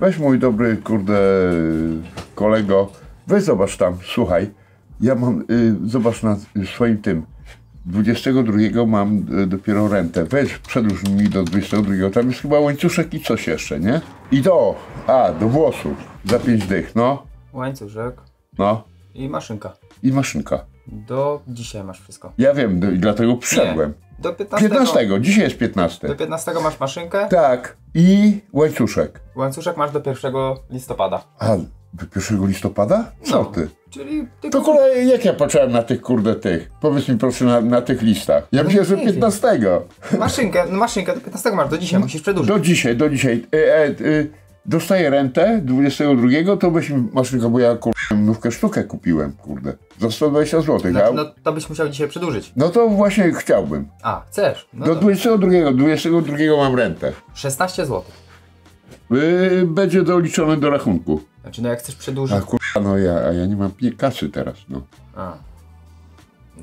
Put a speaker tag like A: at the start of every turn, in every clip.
A: Weź mój dobry, kurde, kolego, weź zobacz tam, słuchaj, ja mam, y, zobacz na swoim tym, 22 mam y, dopiero rentę, weź przedłuż mi do 22, tam jest chyba łańcuszek i coś jeszcze, nie? I do, a, do włosów, za 5 dych, no,
B: Łańcuszek.
A: No,
B: i maszynka.
A: i maszynka.
B: Do dzisiaj masz wszystko.
A: Ja wiem, do, dlatego przyszedłem.
B: Do 15.
A: 15, dzisiaj jest 15.
B: Do 15 masz maszynkę,
A: Tak, i łańcuszek.
B: łańcuszek masz do 1 listopada.
A: A, do 1 listopada? Co
B: No.
A: ty?
B: Czyli ty
A: To kolej, jak ja patrzyłem na tych kurde tych? Powiedz mi proszę na, na tych listach. Ja myślę, że
B: nie wiem.
A: 15.
B: maszynkę, no maszynkę do 15 masz, do dzisiaj musisz przedłużyć.
A: Do dzisiaj, do dzisiaj. E, e, e, dostaję rentę 22, to weź mi maszynkę, bo ja kurde nówkę sztukę kupiłem, kurde. Za 120 zł.
B: Znaczy,
A: a,
B: no to byś musiał dzisiaj przedłużyć.
A: no to właśnie chciałbym.
B: A, chcesz? No
A: Do
B: to
A: 22, 22 mam rentę.
B: 16 zł.
A: Y, będzie doliczone do rachunku.
B: Znaczy, no jak chcesz
A: A
B: przedłużyć.
A: kurwa, no ja, a ja nie mam kasy teraz, no.
B: A.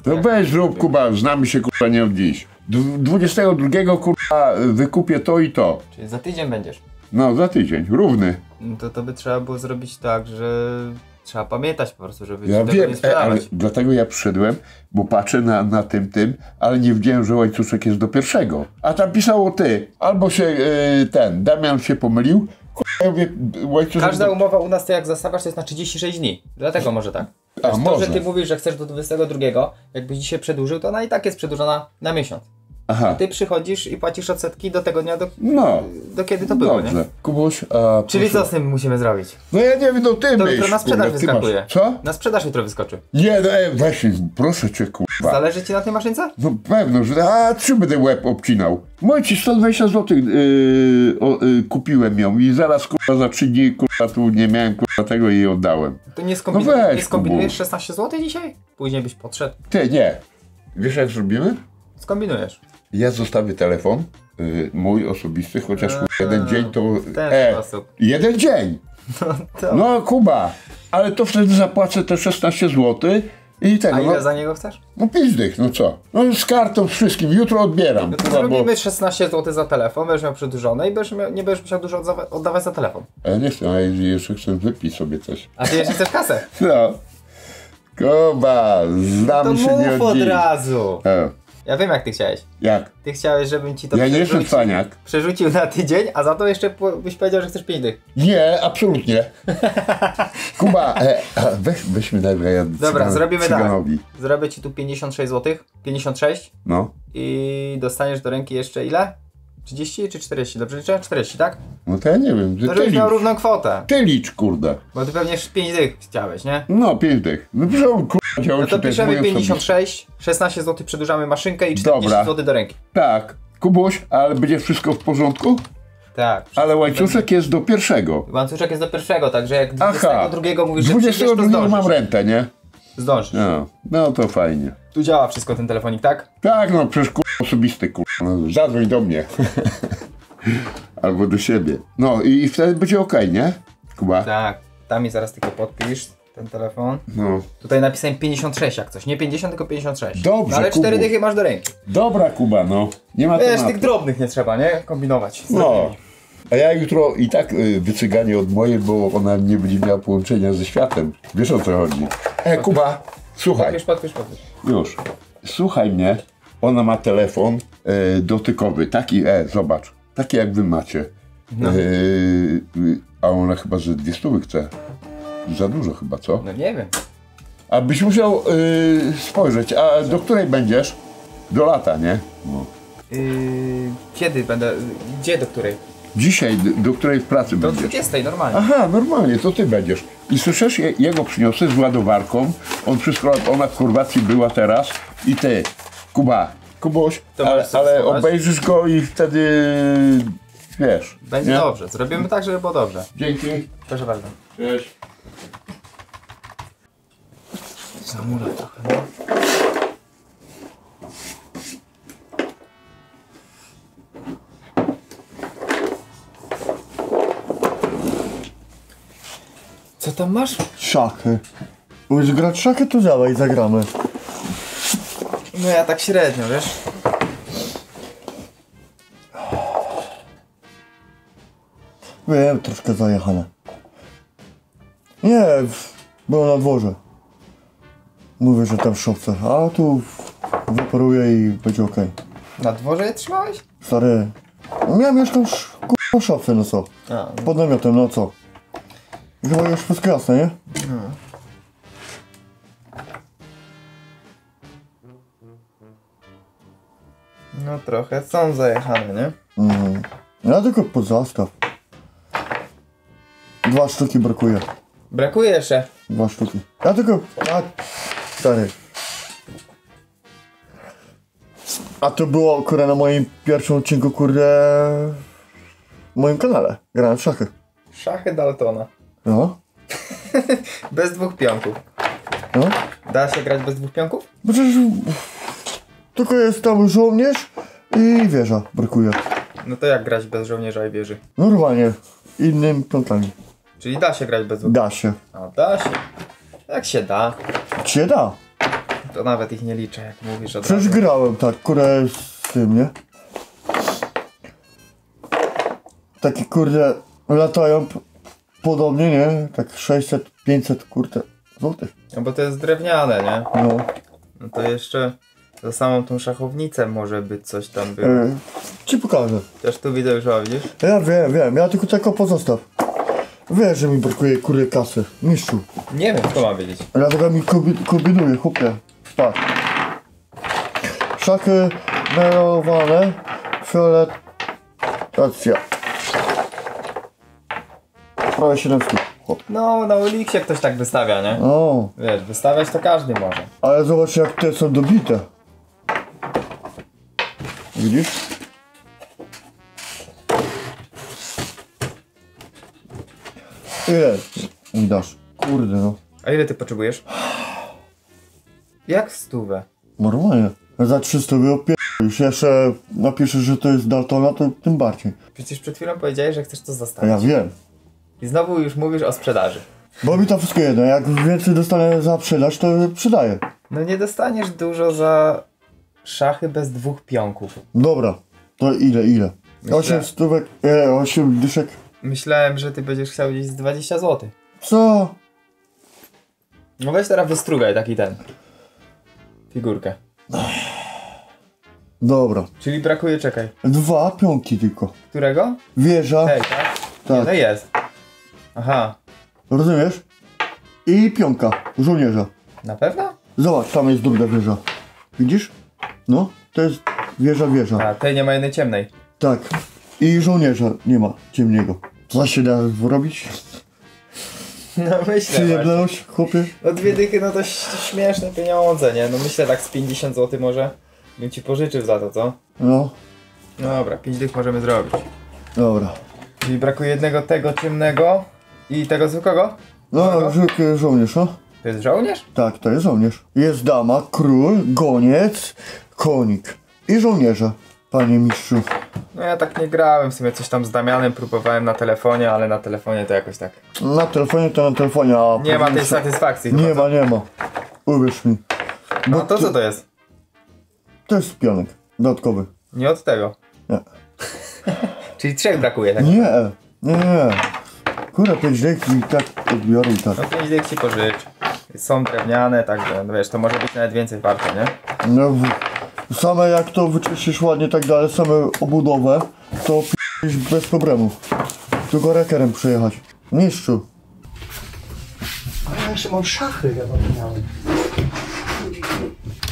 A: To
B: jak-
A: weź zrób, Kuba, znamy się kurwa nie od dziś. Dw- 22 kurwa wykupię to i to.
B: Czyli za tydzień będziesz.
A: No, za tydzień, równy.
B: No to, to by trzeba było zrobić tak, że trzeba pamiętać po prostu, żeby
A: Ja wiem,
B: nie
A: e, ale dlatego ja przyszedłem, bo patrzę na, na tym, tym, ale nie wiedziałem, że łańcuszek jest do pierwszego. A tam pisało ty, albo się e, ten, Damian się pomylił, ja mówię,
B: Każda
A: do...
B: umowa u nas, to jak zastawiasz, to jest na 36 dni. Dlatego może tak.
A: A,
B: to,
A: może.
B: że ty mówisz, że chcesz do 22, jakbyś dzisiaj przedłużył, to ona i tak jest przedłużona na miesiąc.
A: Aha,
B: Ty przychodzisz i płacisz odsetki do tego dnia, do,
A: no,
B: do kiedy to było,
A: dobrze.
B: nie?
A: Kubuś, a...
B: Czyli
A: proszę.
B: co z tym musimy zrobić?
A: No ja nie wiem, no ty
B: To
A: myśl,
B: jutro na sprzedaż
A: kurwa, ty masz-
B: wyskakuje.
A: Co?
B: Na sprzedaż jutro wyskoczy.
A: Nie, no e, właśnie, proszę cię, kurwa.
B: Zależy ci na tej maszynce?
A: No pewno, że a czy będę łeb obcinał? Mój ci 120 zł yy, o, yy, kupiłem ją i zaraz kurwa za 3 dni kurwa tu nie miałem kurwa tego i jej oddałem.
B: To nie, skombinu-
A: No weź,
B: nie skombinujesz
A: Kubuś.
B: 16 zł dzisiaj? Później byś podszedł.
A: Ty nie. Wiesz jak zrobimy?
B: Skombinujesz.
A: Ja zostawię telefon yy, mój osobisty, chociaż jeden dzień to.
B: w ten
A: E,
B: sposób.
A: jeden dzień!
B: To.
A: No Kuba, ale to wtedy zapłacę te 16 zł i tego.
B: A ile
A: No,
B: za niego chcesz?
A: no pięć dych, no co? No z kartą, z wszystkim, jutro odbieram.
B: No to
A: kurwa, bo...
B: zrobimy 16 zł za telefon, będziesz miał przedłużone i będziesz miał, nie będziesz musiał dużo oddawa- oddawać za telefon.
A: A ja nie chcę, a jeszcze chcę wypić sobie coś.
B: A ty jeszcze chcesz kasę?
A: No. Kuba,
B: To
A: znam się nie
B: mów
A: od
B: od
A: dziś.
B: razu.
A: E,
B: Ja wiem jak ty chciałeś.
A: jak?
B: Ty chciałeś, żebym ci to
A: Ja nie jestem
B: przerzucił,
A: cwaniak.
B: przerzucił na tydzień, a za to jeszcze byś powiedział, że chcesz 5 dych.
A: Nie, absolutnie. Kuba, e, weź, weźmy nagle ja
B: Dobra,
A: cygan-
B: zrobimy
A: cyganowi.
B: tak. Zrobię ci tu 56 zł. 56
A: No,
B: i dostaniesz do ręki jeszcze ile? 30 czy 40? Dobrze liczę? 40, tak?
A: no to ja nie wiem,
B: To żebyś miał równą kwotę.
A: Ty licz, kurde.
B: Bo ty pewnie 5 dych chciałeś, nie?
A: No, pięć dych. No proszę, kurwa, działo
B: No to piszemy
A: mój osobisty.
B: 56, 16 zł przedłużamy maszynkę i 40
A: Dobra.
B: zł do ręki.
A: Tak. Kubuś, ale będzie wszystko w porządku?
B: Tak.
A: Ale łańcuszek jest do pierwszego.
B: Łańcuszek jest do pierwszego, także jak
A: Aha.
B: 22 mówisz, że przyjdziesz, to
A: 22 mam
B: zdążysz.
A: rentę, nie?
B: Zdążysz.
A: No, no to fajnie.
B: Tu działa wszystko ten telefonik, tak?
A: Tak, no przecież kurwa osobisty, kurwa. No, zadzwoń do mnie. Albo do siebie. No i, i wtedy będzie okej, nie? Kuba?
B: Tak. Tam mi zaraz tylko podpisz ten telefon.
A: No.
B: Tutaj napisałem 56 jak coś. Nie 50, tylko 56.
A: Dobrze,
B: no, ale 4
A: Kubu.
B: dychy masz do ręki.
A: Dobra, Kuba, no. Nie ma
B: Wiesz,
A: tematu.
B: tych drobnych nie trzeba, nie? Kombinować.
A: No. A ja jutro i tak y, wycyganie od mojej, bo ona nie będzie miała połączenia ze światem. Wiesz o co chodzi. E, Kuba, słuchaj.
B: Podpisz, podpisz, podpisz.
A: Już. Słuchaj mnie. Ona ma telefon e, dotykowy. Taki, e, zobacz. Taki jak wy macie.
B: No.
A: E, y, a ona chyba ze dwie stówy chce. Za dużo chyba, co?
B: No nie wiem.
A: A byś musiał y, spojrzeć. A do której będziesz? Do lata, nie? No.
B: Yy, kiedy będę... Gdzie, do której?
A: Dzisiaj, do, do której w pracy
B: Do
A: będziesz?
B: 20 normalnie.
A: Aha, normalnie, to ty będziesz. I słyszysz, je, jego przyniosę z ładowarką. On wszystko, ona w kurwacji była teraz. I ty, Kuba, Kubuś,
B: To
A: ale, ale obejrzysz go i wtedy wiesz.
B: Będzie
A: nie?
B: dobrze. Zrobimy tak, żeby było dobrze.
A: Dzięki.
B: Proszę bardzo.
A: Cześć.
B: Zamulę trochę, tam masz?
C: Szachy. Umiesz grać szachy, to dawaj, zagramy.
B: No ja tak średnio, wiesz?
C: Wiem, troszkę zajechane. Nie, było na dworze. Mówię, że tam w szopce, a tu wyparuję i będzie okej.
B: Na dworze je trzymałeś?
C: Stary, ja mieszkam w szopce, no co?
B: A,
C: Pod namiotem, no co? Chyba już wszystko jasne, nie?
B: no trochę są zajechane, nie?
C: Mhm. Ja tylko pod zastaw. Dwa sztuki brakuje.
B: Brakuje jeszcze.
C: Dwa sztuki. Ja tylko... A, stary. A to było, kurde, na moim pierwszym odcinku, kurde... W moim kanale. Grałem w szachy.
B: Szachy Daltona.
C: No.
B: Bez dwóch pionków.
C: No.
B: Da się grać bez dwóch pionków?
C: Bo przecież... Tylko jest tam żołnierz i wieża brakuje.
B: No to jak grać bez żołnierza i wieży?
C: Normalnie. Innym piątkami.
B: Czyli da się grać bez dwóch
C: Da się.
B: A da się. Jak się da,
C: Cię da.
B: to nawet ich nie liczę, jak mówisz od
C: Przecież
B: razu.
C: grałem tak, kurde, z tym, nie? Takie kurde latają podobnie, nie? Tak 600, 500 kurde złotych.
B: No bo to jest drewniane, nie?
C: No.
B: No to jeszcze za samą tą szachownicę może być coś tam było.
C: E, ci pokażę.
B: Chociaż tu widzę już, o, widzisz?
C: Ja wiem, wiem, ja tylko tylko pozostaw. Wiesz, że mi brakuje kurde kasy. Mistrzu.
B: Nie wiem, kto ma wiedzieć.
C: Dlatego mi kombinuje, chłopie. Patrz. Szachy malowane, fiolet, racja. Prawie 7 sztuk.
B: No, na Uliksie ktoś tak wystawia, nie?
C: O,
B: Wiesz, wystawiać to każdy może.
C: ale zobacz jak te są dobite. Widzisz? Ile mi dasz? Kurde no.
B: A ile ty potrzebujesz? Jak stówę?
C: Normalnie. Za 300 by opie... Już jeszcze napiszesz, że to jest Daltona, to tym bardziej.
B: Przecież przed chwilą powiedziałeś, że chcesz to
C: A
B: zostawić.
C: ja wiem.
B: I znowu już mówisz o sprzedaży.
C: Bo mi to wszystko jedno. Jak więcej dostanę za sprzedaż, to przydaję.
B: No nie dostaniesz dużo za szachy bez dwóch pionków.
C: Dobra. To ile, ile?
B: Myślę-
C: 8 stówek, e, 8 dyszek.
B: Myślałem, że ty będziesz chciał gdzieś z 20 zł.
C: Co?
B: No weź teraz wystrugaj taki ten. Figurkę.
C: Dobra.
B: Czyli brakuje, czekaj.
C: Dwa pionki tylko.
B: Którego?
C: Wieża.
B: Hej, tak?
C: Tak.
B: Nie, no jest. Aha.
C: Rozumiesz? I pionka. Żołnierza.
B: Na pewno?
C: Zobacz, tam jest druga wieża. Widzisz? No, to jest wieża, wieża.
B: A, tej nie ma jednej ciemnej.
C: Tak. I żołnierza nie ma ciemniego. Co się da zrobić?
B: No myślę.
C: Przyjemność, chłopie?
B: No dwie dychy, no to śmieszne pieniądze, nie? No myślę tak z 50 zł może bym ci pożyczył za to, co?
C: No,
B: No dobra, 5 dych możemy zrobić.
C: dobra.
B: Czyli brakuje jednego tego ciemnego i tego zwykłego?
C: No, zwykły żołnierz, no.
B: To jest żołnierz?
C: Tak, to jest żołnierz. Jest dama, król, goniec, konik. I żołnierze, panie mistrzu.
B: No ja tak nie grałem, w sumie coś tam z Damianem próbowałem na telefonie, ale na telefonie to jakoś tak.
C: Na telefonie to na telefonie, a...
B: Nie ma tej satysfakcji.
C: Nie ma, nie ma. Uwierz mi.
B: No to co to jest?
C: To jest pionek. Dodatkowy.
B: Nie od tego.
C: Nie.
B: Czyli trzech brakuje, tak?
C: Nie, nie, nie. Kurde, pięć dek i tak odbiorę i tak.
B: No 5 dych ci pożycz. Są drewniane, także no wiesz, to może być nawet więcej warte, nie?
C: No, w- same jak to wyczyścisz ładnie i tak dalej, same obudowę, to p***ś bez problemu. Tylko rekerem przejechać. Mistrzu.
D: A ja jeszcze mam szachy, ja zapomniałem.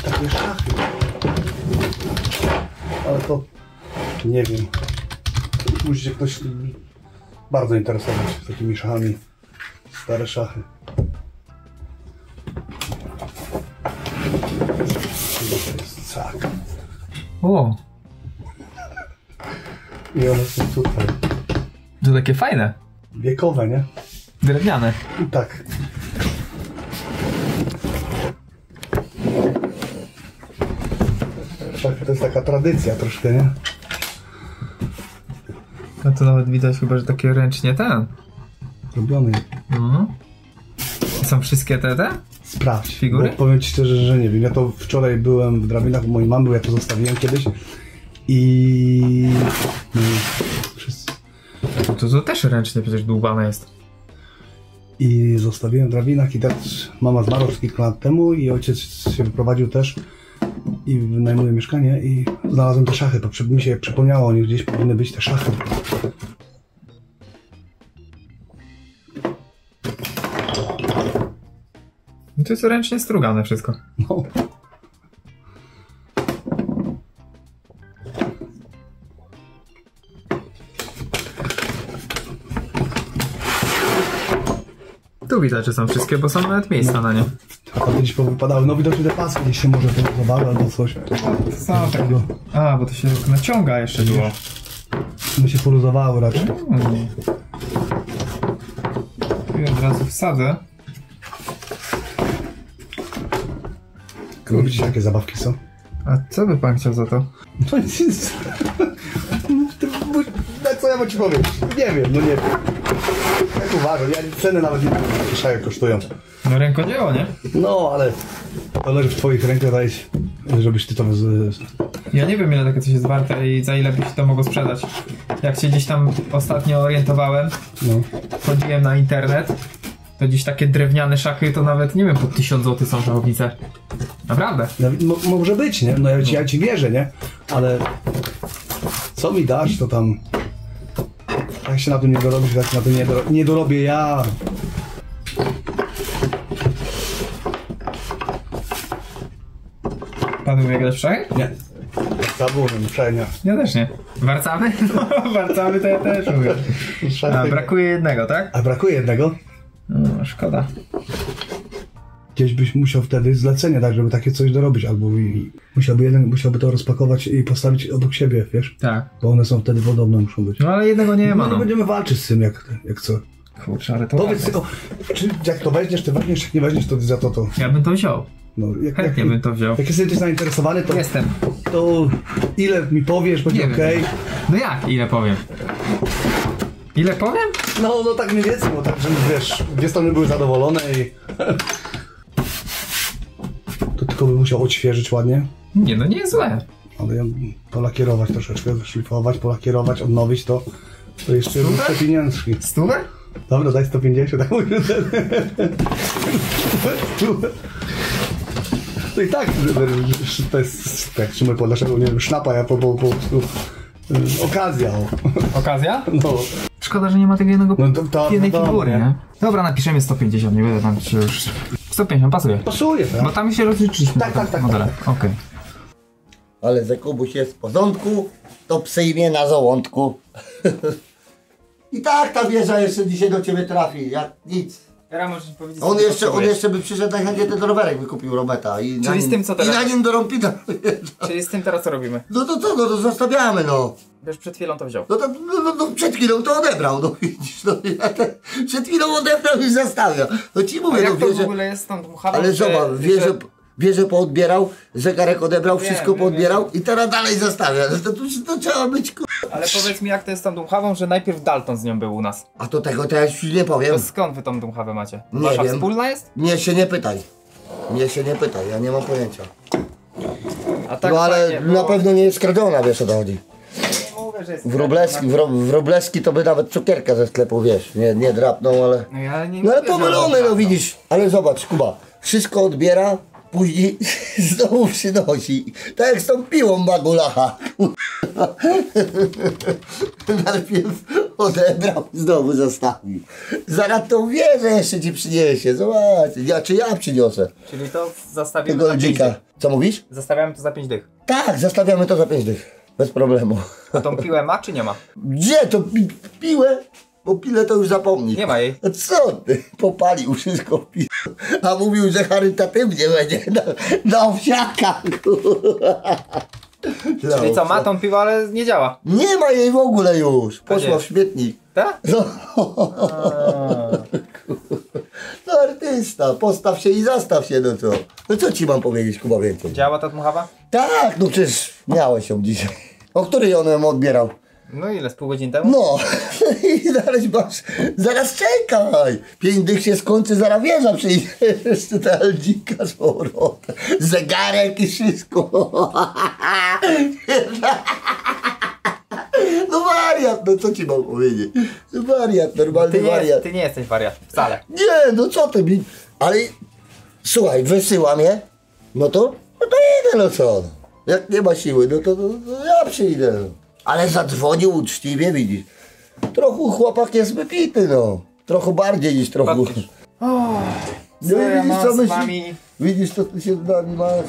D: Takie szachy. Ale to nie wiem. Musi się ktoś bardzo interesować takimi szachami. Stare szachy. To jest cak.
B: O,
D: I one są tutaj.
B: to takie fajne.
D: Wiekowe, nie?
B: Drewniane.
D: Tak. Szachy to jest taka tradycja troszkę, nie?
B: No to nawet widać chyba, że takie ręcznie ten.
D: Robiony.
B: Mhm. Są wszystkie te te?
D: Sprawdź.
B: Figury?
D: Bo powiem ci szczerze, że nie wiem. Ja to wczoraj byłem w drabinach u mojej mamy, bo ja to zostawiłem kiedyś. I... No, wszyscy...
B: to, to też ręcznie przecież dłubane jest.
D: I zostawiłem w drabinach i też mama zmarła kilka lat temu i ojciec się wyprowadził też i wynajmuje mieszkanie i znalazłem te szachy, bo mi się przypomniało, nie gdzieś powinny być te szachy.
B: No to jest ręcznie strugane wszystko.
D: No.
B: Tu widać, że są wszystkie, bo są nawet miejsca na nie.
D: A tam gdzieś powypadały, no widocznie te paski gdzieś się może poluzowały albo coś.
B: Są tego. A, bo to się naciąga jeszcze było.
D: One się poluzowały raczej.
B: Hmm. I od razu wsadzę.
D: Widzicie jakie zabawki są?
B: A co by pan chciał za to?
D: To nic. Bo- no co ja mam ci powiedzieć? Nie wiem, no nie wiem. Jak uważam, ja ceny nawet nie wiem, szaje kosztują.
B: No rękodzieło, nie?
D: No, ale to leży w twoich rękach, dać, żebyś ty to z...
B: Ja nie wiem ile takie coś jest warte i za ile byś to mogło sprzedać. Jak się gdzieś tam ostatnio orientowałem,
D: No.
B: wchodziłem na internet, to gdzieś takie drewniane szachy to nawet, nie wiem, po 1000 zł są szachownice. Naprawdę.
D: No, mo- może być, nie? No ja ci, ja ci wierzę, nie? Ale co mi dasz, to tam... Jak się na tym nie dorobisz, jak się na tym nie, doro... nie dorobię ja.
B: Pan umie grać w szachy?
D: Nie. Zaburzę, przenia.
B: Ja też nie. Warcawy? No, warcawy to ja też umiem. A, brakuje jednego, tak?
D: A brakuje jednego.
B: No, szkoda.
D: Gdzieś byś musiał wtedy zlecenie dać, żeby takie coś dorobić, albo i, musiałby, jeden, musiałby to rozpakować i postawić obok siebie, wiesz?
B: Tak.
D: Bo one są wtedy podobne, muszą być.
B: No ale jednego nie ma,
D: No,
B: no.
D: będziemy walczyć z tym, jak, jak co.
B: Kurczę, ale to
D: Powiedz tylko, czy jak to weźmiesz, ty weźmiesz, jak nie weźmiesz, to za to to.
B: Ja bym to wziął.
D: No, jak,
B: Chętnie bym to wziął.
D: Jak jesteś zainteresowany, to,
B: Jestem.
D: to ile mi powiesz, będzie okej.
B: No jak? Ile powiem? Ile powiem?
D: No, no tak mniej więcej, bo tak, że wiesz, dwie strony były zadowolone i... Tylko by musiał odświeżyć ładnie,
B: Nie, no nie jest złe.
D: ale ja polakierować troszeczkę, szlifować, polakierować, odnowić to. To jeszcze te pieniążki.
B: Stówę?
D: Dobra, daj 150, tak mówię. No i tak, to jest, tak Szymon Podlaszego, nie wiem, sznapa, ja po, po, po prostu y, okazja.
B: Okazja?
D: No,
B: Szkoda, że nie ma tego jednego
D: no to, to
B: jednej
D: no,
B: figury,
D: nie?
B: Dobra, napiszemy 150, nie będę tam się już... 150, pasuje.
D: Pasuje, tak?
B: Bo tam się rozliczyliśmy
D: Tak, tak, tak,
B: modele. Okej.
E: Ale że Kubuś jest w porządku, to przyjmie na żołądku. I tak ta wieża jeszcze dzisiaj do ciebie trafi, jak nic.
B: Teraz możesz powiedzieć,
E: On jeszcze, on jeszcze by przyszedł najchętniej ten rowerek wykupił Rometa i na,
B: Czyli z
E: nim,
B: tym, co teraz?
E: i na nim do Rompita.
B: Czyli z tym teraz co robimy?
E: No to co, no to zostawiamy no.
B: Wiesz, przed chwilą to wziął.
E: No to no, no, no, przed chwilą to odebrał, no widzisz, no ja te, przed chwilą odebrał i zostawia. No ci
B: A
E: mówię, no
B: jak to w ogóle jest z dmuchawą,
E: ale zobacz, wieżę,
B: że-
E: wieżę poodbierał, zegarek odebrał,
B: Wiem,
E: wszystko
B: wiem,
E: poodbierał i teraz dalej zostawia. No to, to, to trzeba być kur...
B: Ale powiedz mi, jak to jest z tą dmuchawą, że najpierw Dalton z nią był u nas.
E: A to tego to ja już nie powiem.
B: To skąd wy tą dmuchawę macie?
E: Nie
B: Wasza
E: wiem.
B: wspólna jest?
E: Mnie się nie pytaj. Mnie się nie pytaj, ja nie mam pojęcia.
B: A tak
E: no ale na pewno nie jest kradziona, wiesz o to chodzi.
B: Nie jest
E: Wróbleski, wro, wróbleski to by nawet cukierka ze sklepu, wiesz, nie, nie drapną, ale...
B: No ja nie
E: No ale pomylony, no widzisz. Ale zobacz, Kuba, wszystko odbiera, później znowu przynosi. Tak jak z tą piłą Bagulacha. Najpierw odebrał, znowu zostawił. Zaraz tą wieżę jeszcze ci przyniesie, zobacz. Ja, czy ja przyniosę
B: Czyli to zostawimy
E: tego
B: pięć
E: dzika. Co mówisz?
B: Zostawiamy to za 5 dych.
E: Tak, zostawiamy to za pięć dych. Bez problemu.
B: A tą piłę ma czy nie ma?
E: Gdzie to pi piłę? Bo pile to już zapomnij.
B: Nie ma jej.
E: No Co ty? Popalił wszystko w. A mówił, że charytatywnie będzie na, na owsiaka.
B: Czyli co, ma tą piłę, ale nie działa.
E: Nie ma jej w ogóle już. Poszła w śmietnik.
B: Tak?
E: No. no artysta, postaw się i zastaw się, no co? No co ci mam powiedzieć, Kuba, więcej?
B: Działa ta dmuchawa?
E: Tak, no przecież miałeś ją dzisiaj. O której on ją odbierał?
B: No ile, z pół godziny temu?
E: No i zaraz masz, zaraz czekaj. Pięć dych się skończy, zaraz wieża przyjdzie. Jeszcze ta dzika z powrotem. Zegarek i wszystko. No wariat, no co ci mam powiedzieć? Wariat, normalny
B: Ty nie,
E: wariat.
B: ty nie jesteś wariat, wcale.
E: Nie, no co ty mi... Ale słuchaj, wysyła mnie, no to, no to idę, no co? no. Jak nie ma siły, no to, to, to ja przyjdę. No. Ale zadzwonił uczciwie, widzisz. Trochę chłopak jest wypity, no. Trochę bardziej niż trochę.
B: Patrz.
E: No
B: Co ja
E: widzisz,
B: mam
E: co
B: z
E: myśli-
B: wami?
E: Widzisz, co ty się z nami masz?